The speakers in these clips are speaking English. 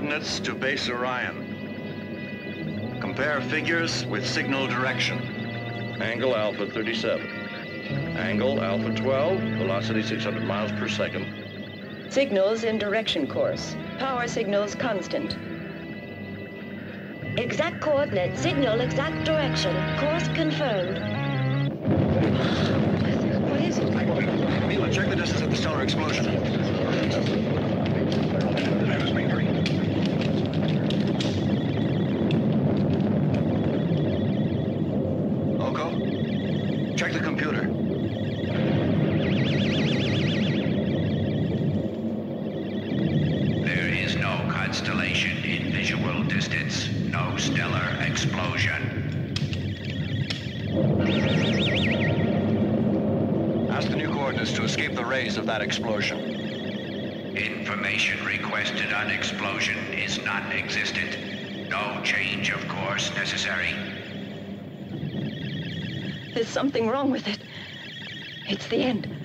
coordinates to base Orion. Compare figures with signal direction. Angle alpha 37. Angle alpha 12, velocity 600 miles per second. Signals in direction course. Power signals constant. Exact coordinate, signal exact direction. Course confirmed. What is it? Meela, check the distance of the stellar explosion. Something wrong with it. It's the end.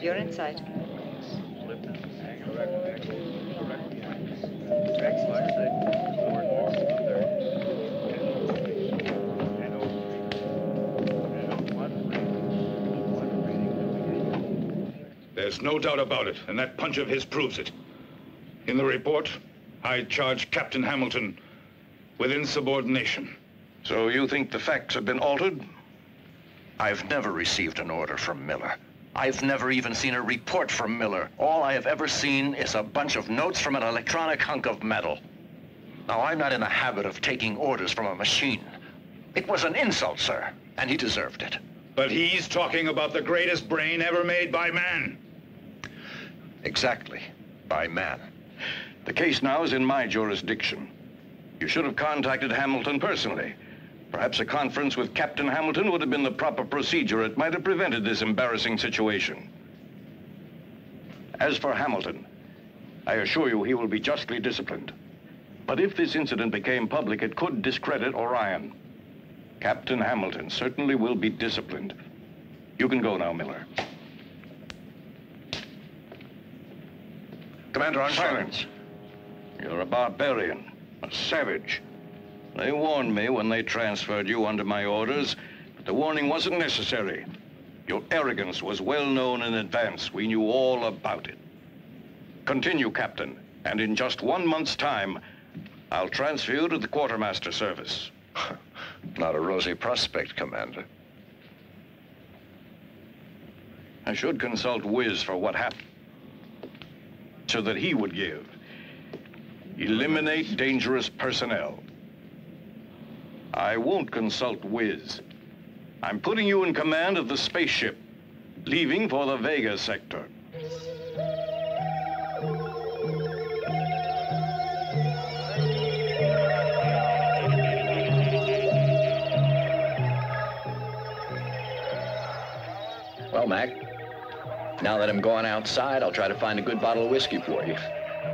You're inside. There's no doubt about it, and that punch of his proves it. In the report, I charge Captain Hamilton with insubordination. So you think the facts have been altered? I've never received an order from Miller. I've never even seen a report from Miller. All I have ever seen is a bunch of notes from an electronic hunk of metal. Now, I'm not in the habit of taking orders from a machine. It was an insult, sir, and he deserved it. But he's talking about the greatest brain ever made by man. Exactly. By man. The case now is in my jurisdiction. You should have contacted Hamilton personally. Perhaps a conference with Captain Hamilton would have been the proper procedure. It might have prevented this embarrassing situation. As for Hamilton, I assure you he will be justly disciplined. But if this incident became public, it could discredit Orion. Captain Hamilton certainly will be disciplined. You can go now, Miller. Commander Armstrong. Silence. You're a barbarian, a savage. They warned me when they transferred you under my orders, but the warning wasn't necessary. Your arrogance was well known in advance. We knew all about it. Continue, Captain, and in just one month's time, I'll transfer you to the quartermaster service. Not a rosy prospect, Commander. I should consult Wiz for what happened. So that he would give. Eliminate dangerous personnel. I won't consult Wiz. I'm putting you in command of the spaceship, leaving for the Vega sector. Well, Mac, now that I'm going outside, I'll try to find a good bottle of whiskey for you.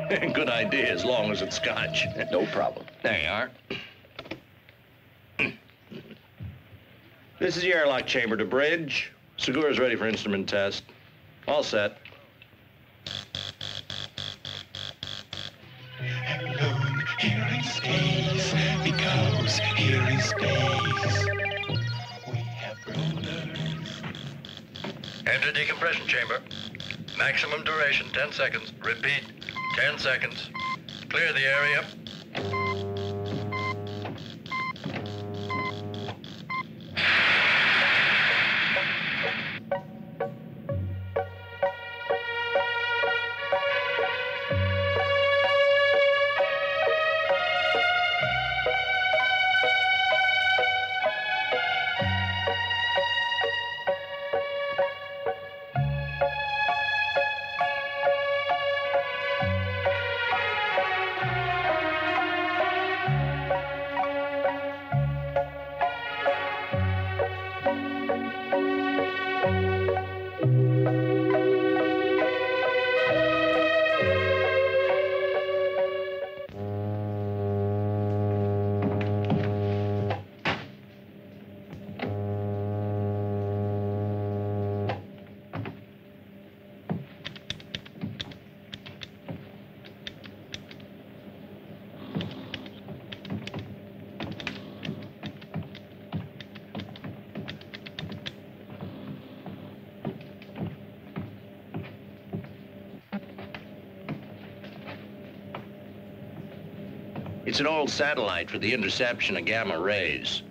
Good idea, as long as it's scotch. No problem. There you are. This is the airlock chamber to bridge. Segura's ready for instrument test. All set. Alone here in space, because here in space we have. Enter decompression chamber. Maximum duration, 10 seconds. Repeat, 10 seconds. Clear the area. It's an old satellite for the interception of gamma rays.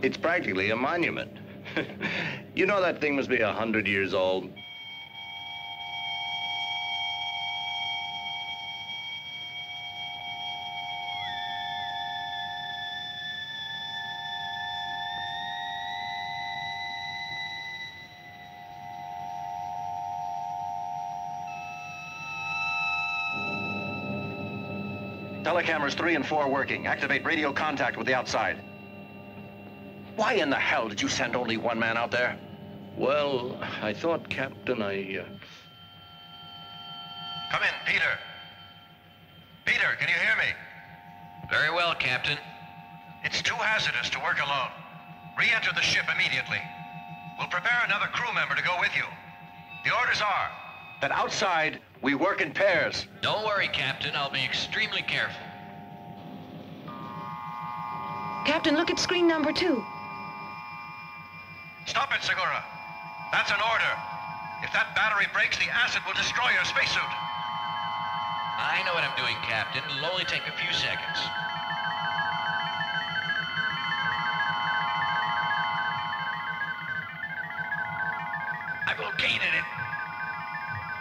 It's practically a monument. you know that thing must be a hundred years old. Telecameras three and four working. Activate radio contact with the outside. Why in the hell did you send only one man out there? Well, I thought, Captain, I... Uh... Come in, Peter. Peter, can you hear me? Very well, Captain. It's too hazardous to work alone. Re-enter the ship immediately. We'll prepare another crew member to go with you. The orders are... That outside, we work in pairs. Don't worry, Captain. I'll be extremely careful. Captain, look at screen number two. Stop it, Segura. That's an order. If that battery breaks, the acid will destroy your spacesuit. I know what I'm doing, Captain. It'll only take a few seconds. I've located it.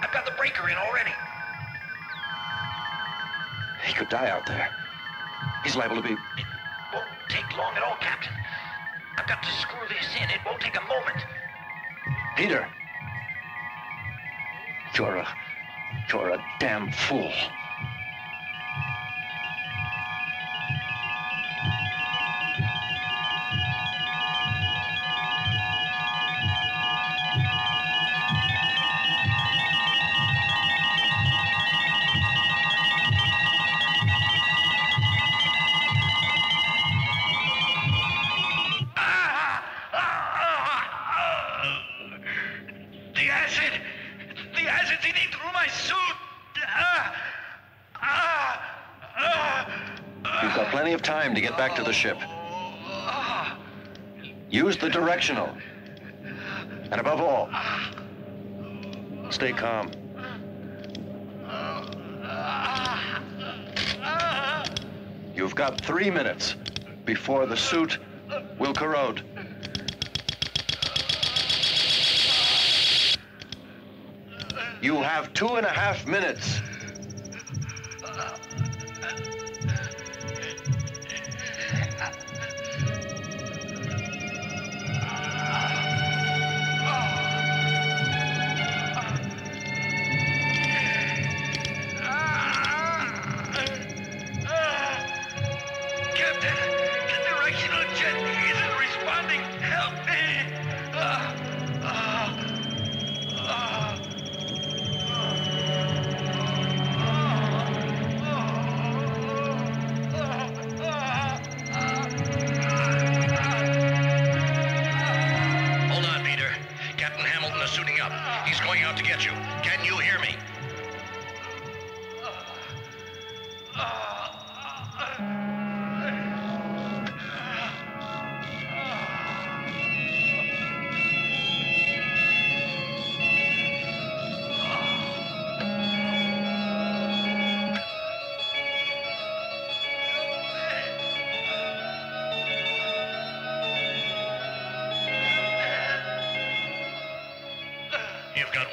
I've got the breaker in already. He could die out there. He's liable to be... It long at all, Captain. I've got to screw this in. It won't take a moment. Peter! You're a... You're a damn fool. To get back to the ship. Use the directional. And above all, stay calm. You've got three minutes before the suit will corrode. You have two and a half minutes.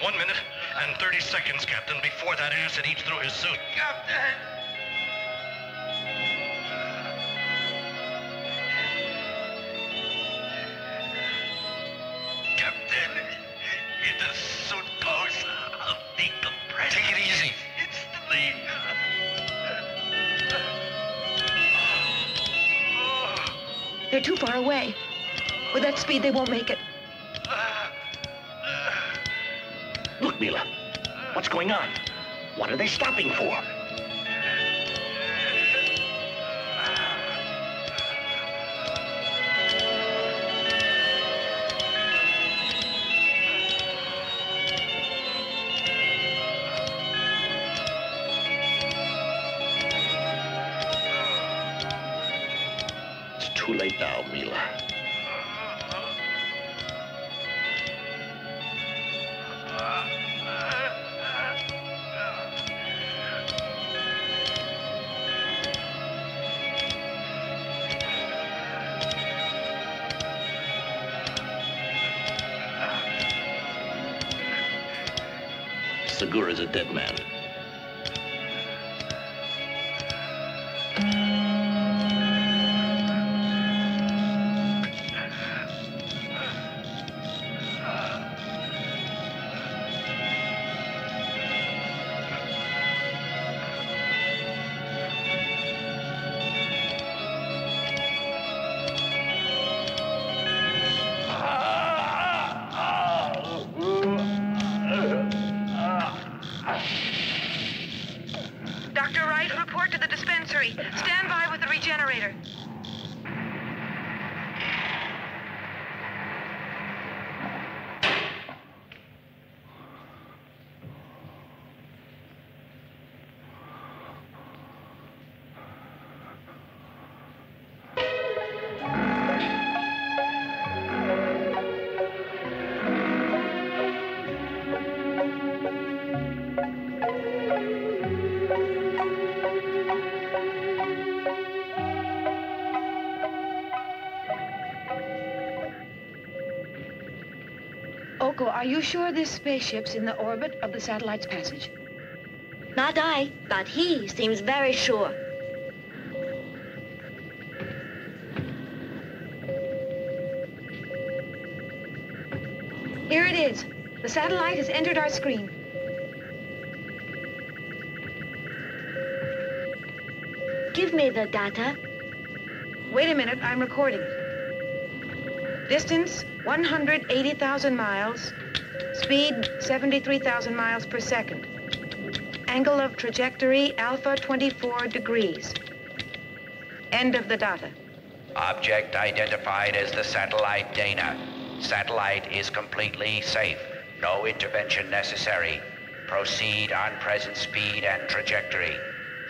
One minute and 30 seconds, Captain, before that acid eats through his suit. Captain! Captain, if the suit goes, I'll decompress. Take it easy. Instantly. They're too far away. With that speed, they won't make it. Meela. What's going on? What are they stopping for? Segura's a dead man. You sure this spaceship's in the orbit of the satellite's passage? Not I, but he seems very sure. Here it is. The satellite has entered our screen. Give me the data. Wait a minute, I'm recording. Distance, 180,000 miles. Speed, 73,000 miles per second. Angle of trajectory, alpha 24 degrees. End of the data. Object identified as the satellite Dana. Satellite is completely safe. No intervention necessary. Proceed on present speed and trajectory.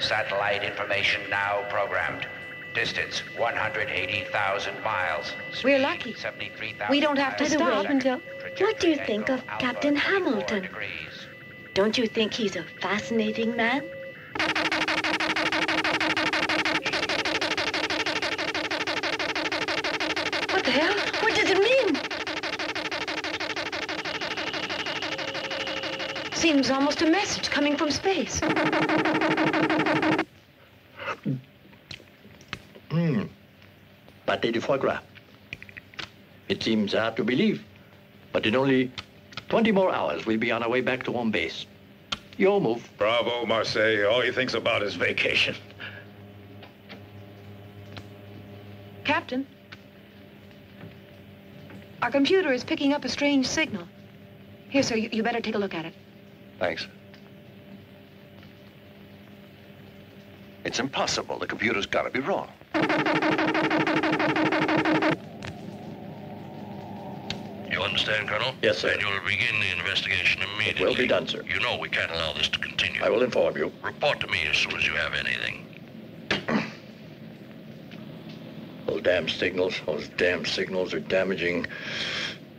Satellite information now programmed. Distance 180,000 miles. We're lucky. 73,000 We don't have to stop until... What do you think of Captain Hamilton? Don't you think he's a fascinating man? What the hell? What does it mean? Seems almost a message coming from space. Pâté de foie gras. It seems hard to believe, but in only 20 more hours, we'll be on our way back to home base. Your move. Bravo, Marseille. All he thinks about is vacation. Captain, our computer is picking up a strange signal. Here, sir, you, you better take a look at it. Thanks. It's impossible. The computer's got to be wrong. You understand, Colonel? Yes, sir. And you'll begin the investigation immediately. It will be done, sir. You know we can't allow this to continue. I will inform you. Report to me as soon as you have anything. Those damn signals, those damn signals are damaging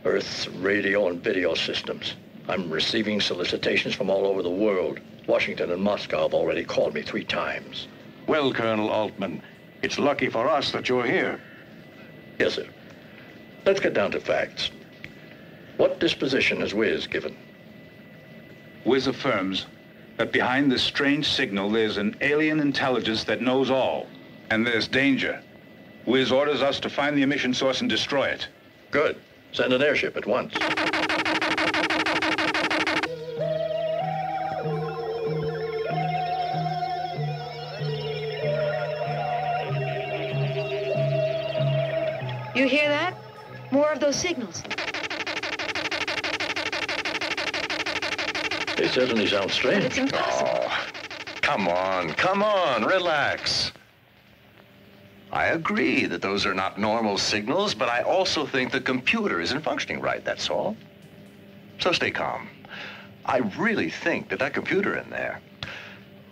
Earth's radio and video systems. I'm receiving solicitations from all over the world. Washington and Moscow have already called me three times. Well, Colonel Altman, it's lucky for us that you're here. Yes, sir. Let's get down to facts. What disposition has Wiz given? Wiz affirms that behind this strange signal there's an alien intelligence that knows all, and there's danger. Wiz orders us to find the emission source and destroy it. Good. Send an airship at once. Of those signals. They certainly sound But strange. it's impossible. Oh, come on, come on, relax. I agree that those are not normal signals, but I also think the computer isn't functioning right, that's all. So stay calm. I really think that that computer in there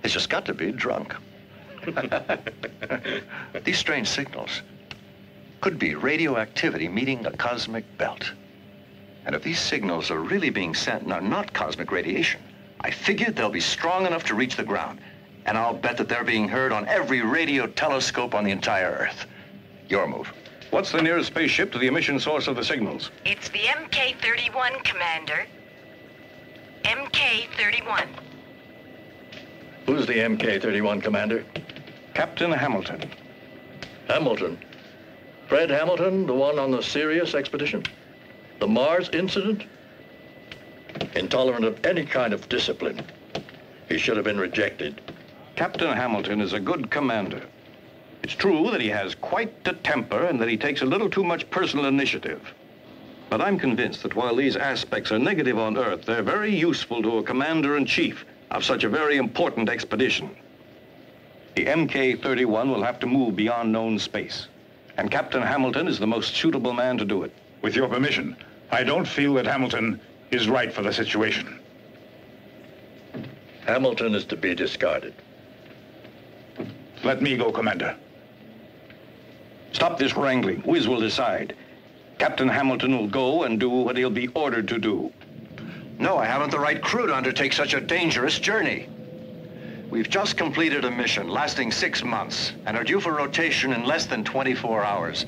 has just got to be drunk. These strange signals could be radioactivity meeting a cosmic belt. And if these signals are really being sent and are not cosmic radiation, I figured they'll be strong enough to reach the ground. And I'll bet that they're being heard on every radio telescope on the entire Earth. Your move. What's the nearest spaceship to the emission source of the signals? It's the MK-31, Commander. MK-31. Who's the MK-31 commander? Captain Hamilton. Hamilton. Fred Hamilton, the one on the Sirius expedition? The Mars incident? Intolerant of any kind of discipline. He should have been rejected. Captain Hamilton is a good commander. It's true that he has quite a temper and that he takes a little too much personal initiative. But I'm convinced that while these aspects are negative on Earth, they're very useful to a commander-in-chief of such a very important expedition. The MK-31 will have to move beyond known space, and Captain Hamilton is the most suitable man to do it. With your permission, I don't feel that Hamilton is right for the situation. Hamilton is to be discarded. Let me go, Commander. Stop this wrangling. Wiz will decide. Captain Hamilton will go and do what he'll be ordered to do. No, I haven't the right crew to undertake such a dangerous journey. We've just completed a mission lasting six months and are due for rotation in less than 24 hours.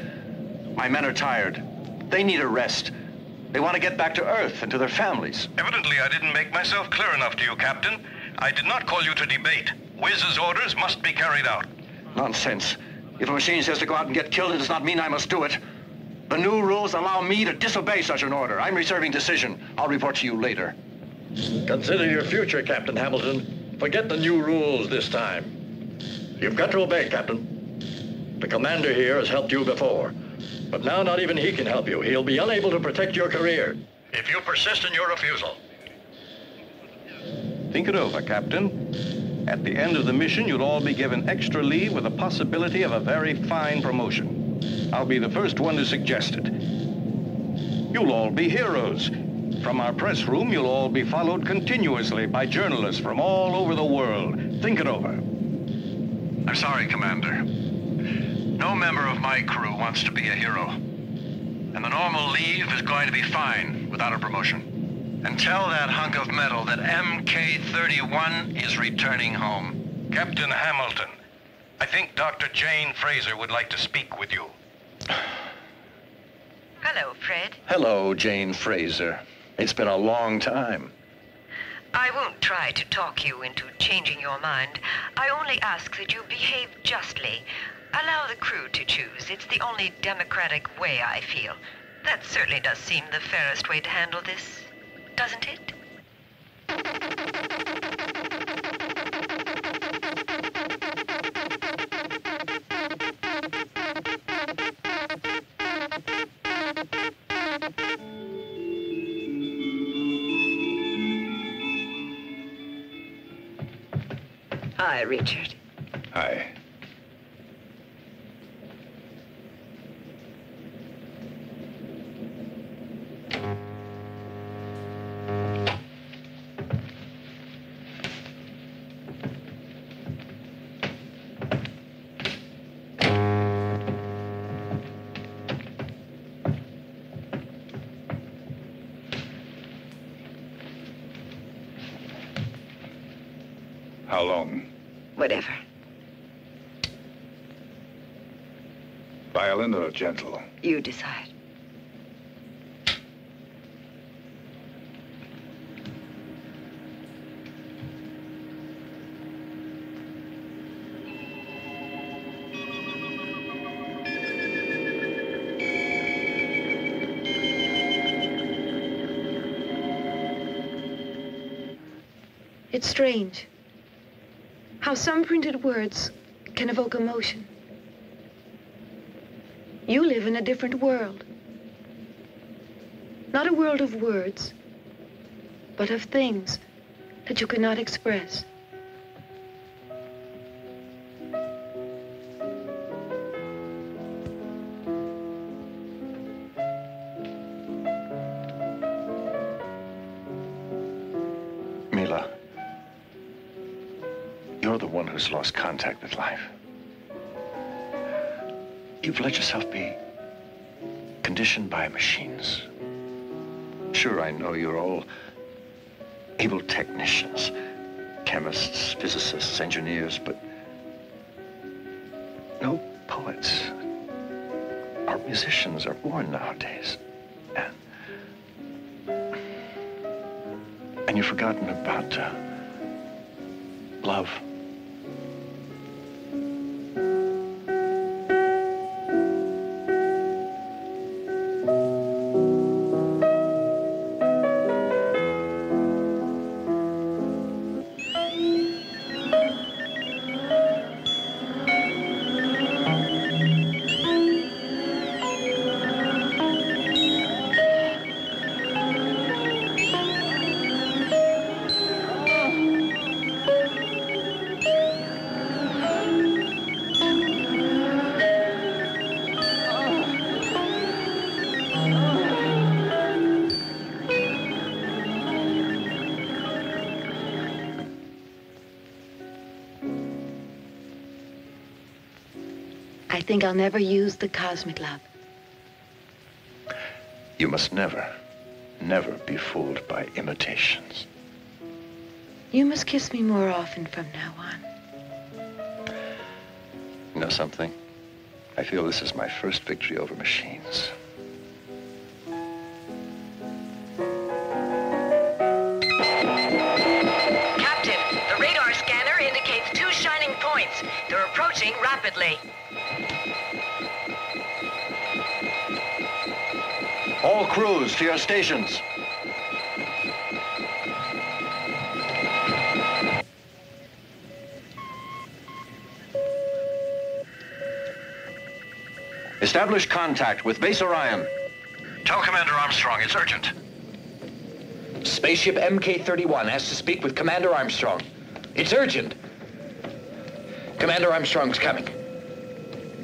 My men are tired. They need a rest. They want to get back to Earth and to their families. Evidently, I didn't make myself clear enough to you, Captain. I did not call you to debate. Wiz's orders must be carried out. Nonsense. If a machine says to go out and get killed, it does not mean I must do it. The new rules allow me to disobey such an order. I'm reserving decision. I'll report to you later. Consider your future, Captain Hamilton. Forget the new rules this time. You've got to obey, Captain. The commander here has helped you before. But now not even he can help you. He'll be unable to protect your career. If you persist in your refusal. Think it over, Captain. At the end of the mission, you'll all be given extra leave with the possibility of a very fine promotion. I'll be the first one to suggest it. You'll all be heroes. From our press room, you'll all be followed continuously by journalists from all over the world. Think it over. I'm sorry, Commander. No member of my crew wants to be a hero. And the normal leave is going to be fine without a promotion. And tell that hunk of metal that MK-31 is returning home. Captain Hamilton, I think Dr. Jane Fraser would like to speak with you. Hello, Fred. Hello, Jane Fraser. It's been a long time. I won't try to talk you into changing your mind. I only ask that you behave justly. Allow the crew to choose. It's the only democratic way, I feel. That certainly does seem the fairest way to handle this, doesn't it? Hi, Richard. Hi. How long? Whatever. Violent or gentle? You decide. It's strange how some printed words can evoke emotion. You live in a different world. Not a world of words, but of things that you cannot express. Who's lost contact with life. You've let yourself be conditioned by machines. Sure, I know you're all able technicians, chemists, physicists, engineers, but no poets or musicians are born nowadays. And, and you've forgotten about uh, love. I think I'll never use the cosmic love. You must never, never be fooled by imitations. You must kiss me more often from now on. You know something? I feel this is my first victory over machines. Captain, the radar scanner indicates two shining points. They're approaching rapidly. All crews to your stations. Establish contact with Base Orion. Tell Commander Armstrong it's urgent. Spaceship MK-31 has to speak with Commander Armstrong. It's urgent. Commander Armstrong's coming.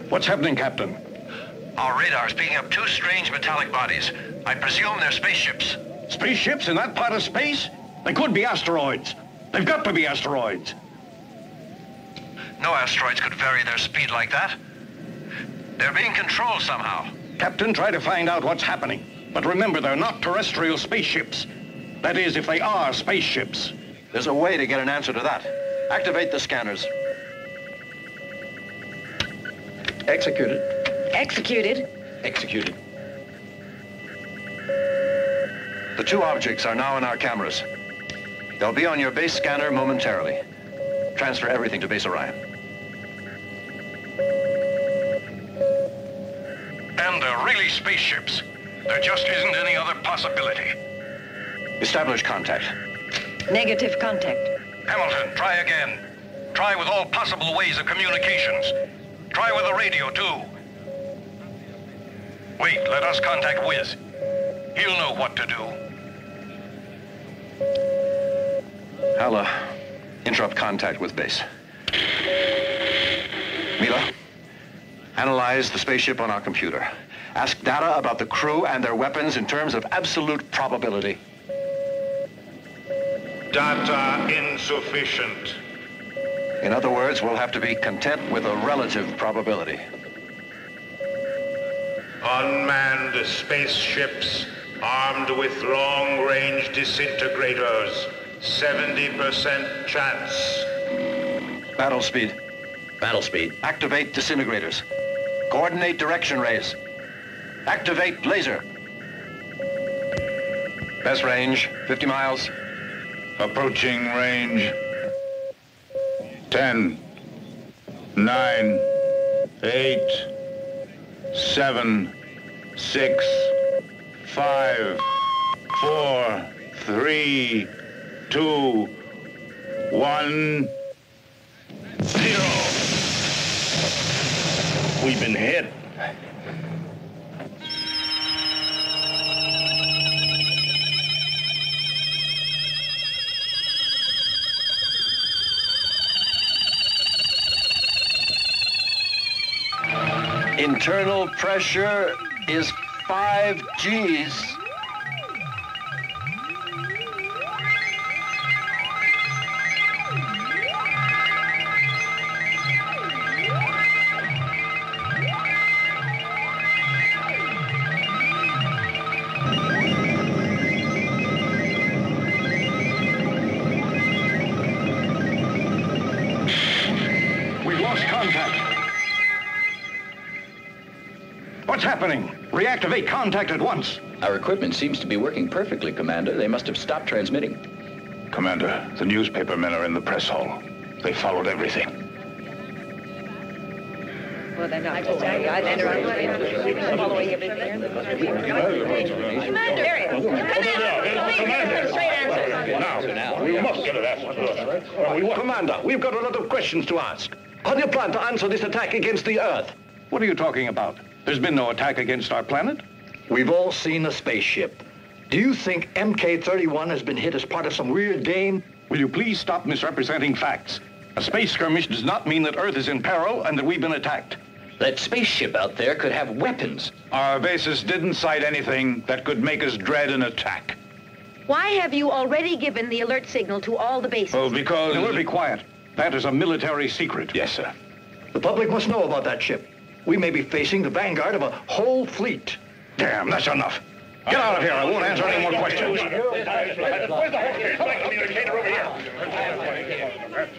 What's happening, Captain? Our radar's picking up two strange metallic bodies. I presume they're spaceships. Spaceships in that part of space? They could be asteroids. They've got to be asteroids. No asteroids could vary their speed like that. They're being controlled somehow. Captain, try to find out what's happening. But remember, they're not terrestrial spaceships. That is, if they are spaceships. There's a way to get an answer to that. Activate the scanners. Executed. Executed. Executed. The two objects are now in our cameras. They'll be on your base scanner momentarily. Transfer everything to Base Orion. And they're really spaceships. There just isn't any other possibility. Establish contact. Negative contact. Hamilton, try again. Try with all possible ways of communications. Try with the radio, too. Wait, let us contact Wiz. He'll know what to do. I'll, uh, interrupt contact with base. Meela, analyze the spaceship on our computer. Ask data about the crew and their weapons in terms of absolute probability. Data insufficient. In other words, we'll have to be content with a relative probability. Unmanned spaceships armed with long-range disintegrators. 70% chance. Battle speed. Battle speed. Activate disintegrators. Coordinate direction rays. Activate laser. Best range, 50 miles. Approaching range. 10, 9, 8, 7, 6, 5, 4, 3, 2, 1, 0. We've been hit. Internal pressure is 5 Gs. Happening? Reactivate contact at once. Our equipment seems to be working perfectly, Commander. They must have stopped transmitting. Commander, the newspaper men are in the press hall. They followed everything. Well, they're not exactly. I think they're following everything. Commander! Now, we must get an answer. Commander, we've got a lot of questions to ask. How do you plan to answer this attack against the Earth? What are you talking about? There's been no attack against our planet. We've all seen a spaceship. Do you think MK-31 has been hit as part of some weird game? Will you please stop misrepresenting facts? A space skirmish does not mean that Earth is in peril and that we've been attacked. That spaceship out there could have weapons. Our bases didn't sight anything that could make us dread an attack. Why have you already given the alert signal to all the bases? Oh, because... Now, we'll be quiet. That is a military secret. Yes, sir. The public must know about that ship. We may be facing the vanguard of a whole fleet. Damn, that's enough. Get out of here. I won't answer any more questions.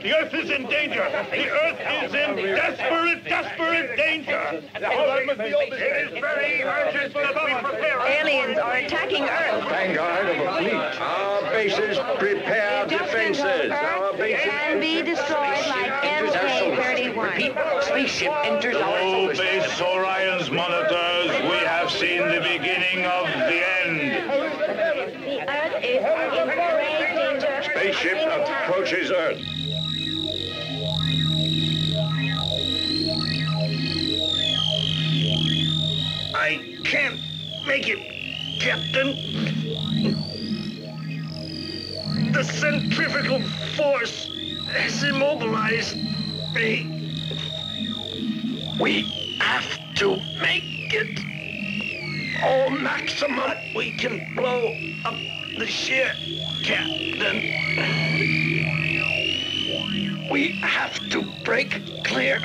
The Earth is in danger. The Earth is in desperate, desperate danger. It is very urgent that we prepare. Aliens are attacking Earth. Vanguard of a fleet. Our bases prepare defenses. Our bases... Can be destroyed like MK-31. Spaceship enters our Oh, solar system. base Orion's monitors, we have seen the beginning of the end. The Earth is in grave danger. Spaceship approaches Earth. I can't make it, Captain. The centrifugal force has immobilized me. We have to make it all maximum we can blow up the ship, Captain. We have to break clear.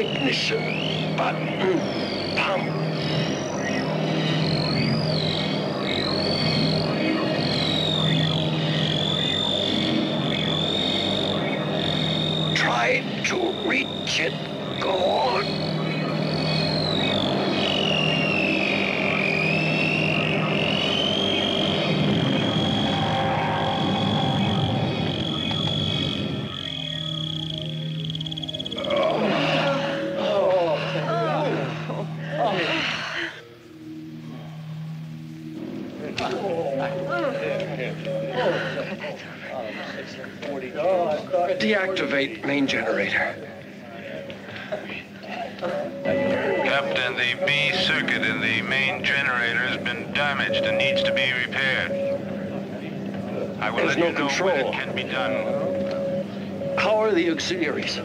Ignition button. There's let no you know when control. it can be done. How are the auxiliaries?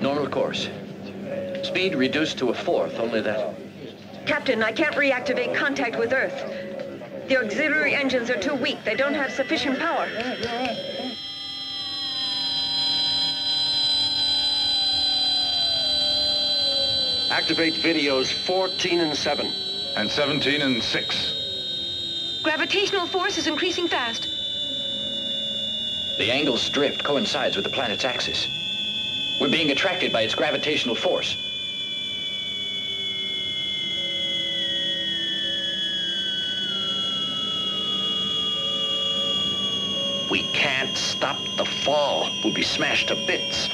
Normal course. Speed reduced to a fourth, only that. Captain, I can't reactivate contact with Earth. The auxiliary engines are too weak. They don't have sufficient power. Activate videos 14 and 7. And 17 and 6. Gravitational force is increasing fast. The angle's drift coincides with the planet's axis. We're being attracted by its gravitational force. We can't stop the fall. We'll be smashed to bits.